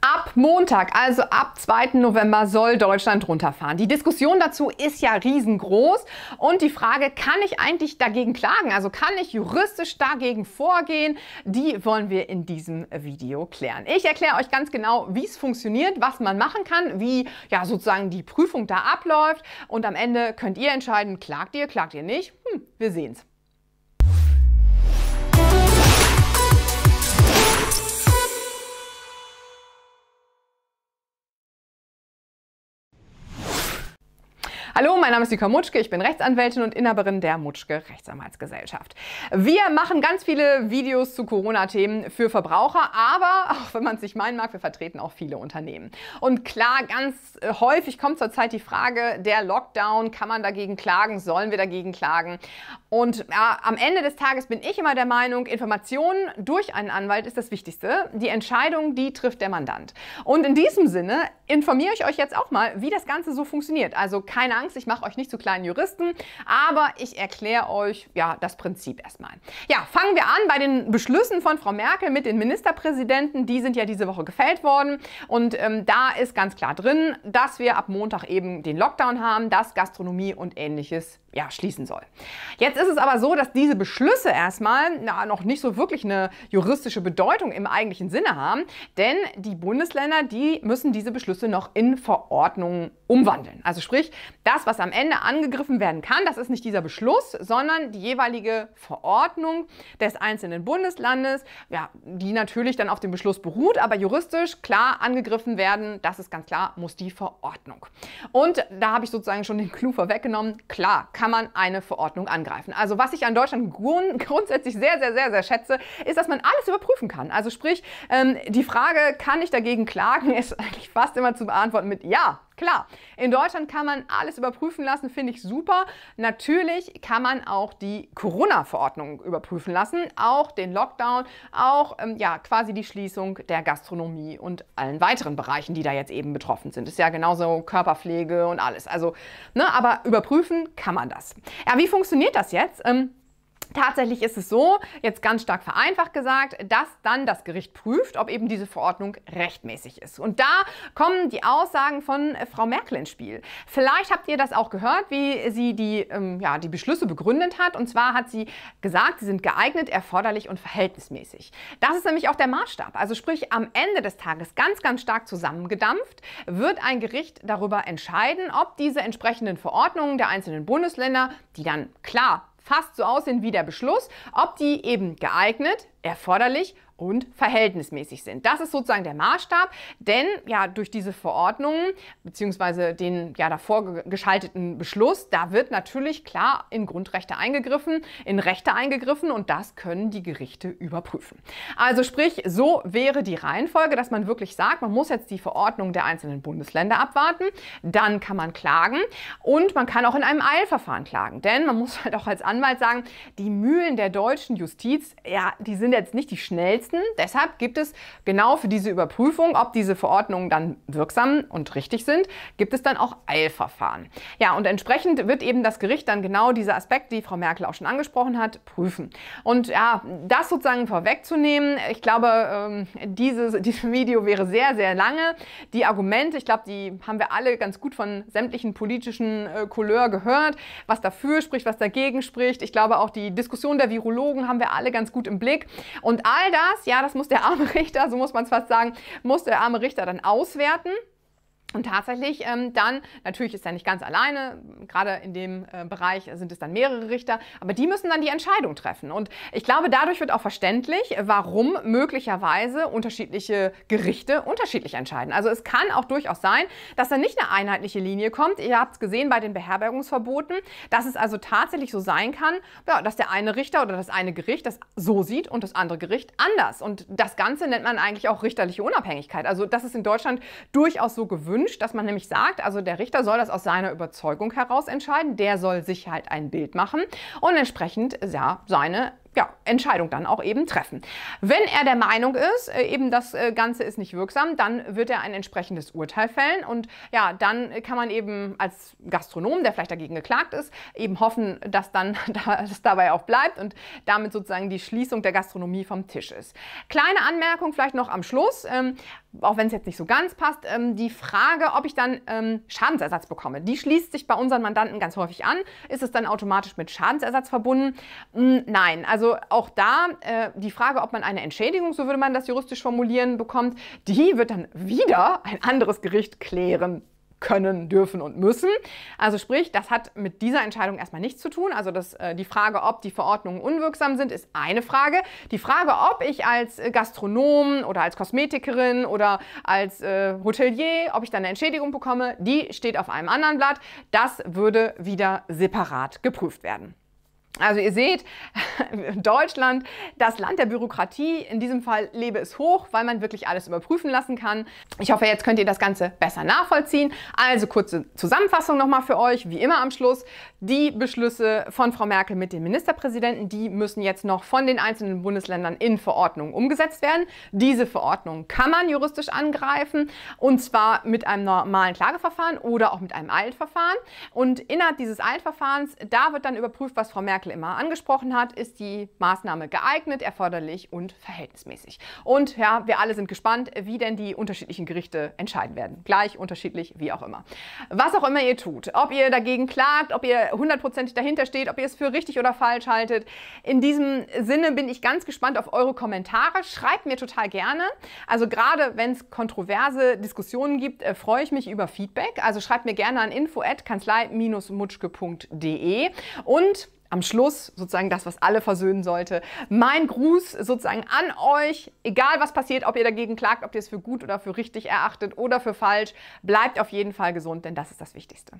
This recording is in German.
Ab Montag, also ab 2. November, soll Deutschland runterfahren. Die Diskussion dazu ist ja riesengroß und die Frage, kann ich eigentlich dagegen klagen? Also kann ich juristisch dagegen vorgehen? Die wollen wir in diesem Video klären. Ich erkläre euch ganz genau, wie es funktioniert, was man machen kann, wie ja sozusagen die Prüfung da abläuft und am Ende könnt ihr entscheiden, klagt ihr, klagt ihr nicht? Hm, wir sehen's. Allô, mein Name ist Nika Mutschke, ich bin Rechtsanwältin und Inhaberin der Mutschke Rechtsanwaltsgesellschaft. Wir machen ganz viele Videos zu Corona-Themen für Verbraucher, aber auch wenn man es nicht meinen mag, wir vertreten auch viele Unternehmen. Und klar, ganz äh, häufig kommt zurzeit die Frage, der Lockdown, kann man dagegen klagen, sollen wir dagegen klagen? Und ja, am Ende des Tages bin ich immer der Meinung, Informationen durch einen Anwalt ist das Wichtigste. Die Entscheidung, die trifft der Mandant. Und in diesem Sinne informiere ich euch jetzt auch mal, wie das Ganze so funktioniert. Also keine Angst, ich mache euch nicht zu kleinen Juristen, aber ich erkläre euch ja das Prinzip erstmal. Ja, fangen wir an bei den Beschlüssen von Frau Merkel mit den Ministerpräsidenten. Die sind ja diese Woche gefällt worden und ähm, da ist ganz klar drin, dass wir ab Montag eben den Lockdown haben, dass Gastronomie und ähnliches ja, schließen soll. Jetzt ist es aber so, dass diese Beschlüsse erstmal na, noch nicht so wirklich eine juristische Bedeutung im eigentlichen Sinne haben, denn die Bundesländer, die müssen diese Beschlüsse noch in Verordnungen umwandeln. Also sprich, das, was am Ende angegriffen werden kann, das ist nicht dieser Beschluss, sondern die jeweilige Verordnung des einzelnen Bundeslandes, ja, die natürlich dann auf dem Beschluss beruht, aber juristisch klar angegriffen werden, das ist ganz klar, muss die Verordnung. Und da habe ich sozusagen schon den Clou vorweggenommen, klar, kann man eine Verordnung angreifen. Also was ich an Deutschland grund grundsätzlich sehr, sehr, sehr, sehr schätze, ist, dass man alles überprüfen kann. Also sprich, ähm, die Frage, kann ich dagegen klagen, ist eigentlich fast immer zu beantworten mit Ja, Klar, in Deutschland kann man alles überprüfen lassen, finde ich super. Natürlich kann man auch die Corona-Verordnung überprüfen lassen, auch den Lockdown, auch ähm, ja, quasi die Schließung der Gastronomie und allen weiteren Bereichen, die da jetzt eben betroffen sind. Ist ja genauso Körperpflege und alles. Also, ne, aber überprüfen kann man das. Ja, wie funktioniert das jetzt? Ähm, Tatsächlich ist es so, jetzt ganz stark vereinfacht gesagt, dass dann das Gericht prüft, ob eben diese Verordnung rechtmäßig ist. Und da kommen die Aussagen von Frau Merkel ins Spiel. Vielleicht habt ihr das auch gehört, wie sie die, ähm, ja, die Beschlüsse begründet hat. Und zwar hat sie gesagt, sie sind geeignet, erforderlich und verhältnismäßig. Das ist nämlich auch der Maßstab. Also sprich, am Ende des Tages ganz, ganz stark zusammengedampft, wird ein Gericht darüber entscheiden, ob diese entsprechenden Verordnungen der einzelnen Bundesländer, die dann klar fast so aussehen wie der Beschluss, ob die eben geeignet, erforderlich und verhältnismäßig sind. Das ist sozusagen der Maßstab, denn ja durch diese Verordnungen bzw. den ja davor geschalteten Beschluss, da wird natürlich klar in Grundrechte eingegriffen, in Rechte eingegriffen und das können die Gerichte überprüfen. Also sprich, so wäre die Reihenfolge, dass man wirklich sagt, man muss jetzt die Verordnung der einzelnen Bundesländer abwarten, dann kann man klagen und man kann auch in einem Eilverfahren klagen, denn man muss halt auch als Anwalt sagen, die Mühlen der deutschen Justiz, ja, die sind jetzt nicht die schnellsten leisten. Deshalb gibt es genau für diese Überprüfung, ob diese Verordnungen dann wirksam und richtig sind, gibt es dann auch Eilverfahren. Ja, und entsprechend wird eben das Gericht dann genau diese Aspekte, die Frau Merkel auch schon angesprochen hat, prüfen. Und ja, das sozusagen vorwegzunehmen, ich glaube, ähm, dieses, dieses Video wäre sehr, sehr lange. Die Argumente, ich glaube, die haben wir alle ganz gut von sämtlichen politischen äh, Couleur gehört, was dafür spricht, was dagegen spricht. Ich glaube, auch die Diskussion der Virologen haben wir alle ganz gut im Blick. Und all das ja, das muss der arme Richter, so muss man es fast sagen, muss der arme Richter dann auswerten. Und tatsächlich ähm, dann, natürlich ist er nicht ganz alleine, gerade in dem äh, Bereich sind es dann mehrere Richter, aber die müssen dann die Entscheidung treffen. Und ich glaube, dadurch wird auch verständlich, warum möglicherweise unterschiedliche Gerichte unterschiedlich entscheiden. Also es kann auch durchaus sein, dass da nicht eine einheitliche Linie kommt. Ihr habt es gesehen bei den Beherbergungsverboten, dass es also tatsächlich so sein kann, ja, dass der eine Richter oder das eine Gericht das so sieht und das andere Gericht anders. Und das Ganze nennt man eigentlich auch richterliche Unabhängigkeit. Also das ist in Deutschland durchaus so gewünscht gewünscht, dass man nämlich sagt, also der Richter soll das aus seiner Überzeugung heraus entscheiden, der soll sich halt ein Bild machen und entsprechend ja, seine Entscheidung dann auch eben treffen. Wenn er der Meinung ist, äh, eben das äh, Ganze ist nicht wirksam, dann wird er ein entsprechendes Urteil fällen und ja, dann kann man eben als Gastronom, der vielleicht dagegen geklagt ist, eben hoffen, dass dann das dabei auch bleibt und damit sozusagen die Schließung der Gastronomie vom Tisch ist. Kleine Anmerkung vielleicht noch am Schluss. Ähm, auch wenn es jetzt nicht so ganz passt, ähm, die Frage, ob ich dann ähm, Schadensersatz bekomme, die schließt sich bei unseren Mandanten ganz häufig an. Ist es dann automatisch mit Schadensersatz verbunden? Hm, nein, also auch da äh, die Frage, ob man eine Entschädigung, so würde man das juristisch formulieren, bekommt, die wird dann wieder ein anderes Gericht klären können, dürfen und müssen. Also sprich, das hat mit dieser Entscheidung erstmal nichts zu tun. Also das, äh, die Frage, ob die Verordnungen unwirksam sind, ist eine Frage. Die Frage, ob ich als äh, Gastronom oder als Kosmetikerin oder als äh, Hotelier, ob ich dann eine Entschädigung bekomme, die steht auf einem anderen Blatt. Das würde wieder separat geprüft werden. Also ihr seht, Deutschland, das Land der Bürokratie, in diesem Fall lebe es hoch, weil man wirklich alles überprüfen lassen kann. Ich hoffe, jetzt könnt ihr das Ganze besser nachvollziehen. Also kurze Zusammenfassung nochmal für euch, wie immer am Schluss. Die Beschlüsse von Frau Merkel mit dem Ministerpräsidenten, die müssen jetzt noch von den einzelnen Bundesländern in Verordnungen umgesetzt werden. Diese Verordnung kann man juristisch angreifen und zwar mit einem normalen Klageverfahren oder auch mit einem Eilverfahren. Und innerhalb dieses Eilverfahrens, da wird dann überprüft, was Frau Merkel Merkel immer angesprochen hat, ist die Maßnahme geeignet, erforderlich und verhältnismäßig. Und ja, wir alle sind gespannt, wie denn die unterschiedlichen Gerichte entscheiden werden. Gleich, unterschiedlich, wie auch immer. Was auch immer ihr tut, ob ihr dagegen klagt, ob ihr hundertprozentig dahinter steht, ob ihr es für richtig oder falsch haltet. In diesem Sinne bin ich ganz gespannt auf eure Kommentare. Schreibt mir total gerne. Also gerade wenn es kontroverse Diskussionen gibt, äh, freue ich mich über Feedback. Also schreibt mir gerne an info@kanzlei-mutschke.de und am Schluss sozusagen das, was alle versöhnen sollte. Mein Gruß sozusagen an euch, egal was passiert, ob ihr dagegen klagt, ob ihr es für gut oder für richtig erachtet oder für falsch, bleibt auf jeden Fall gesund, denn das ist das Wichtigste.